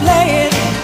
play it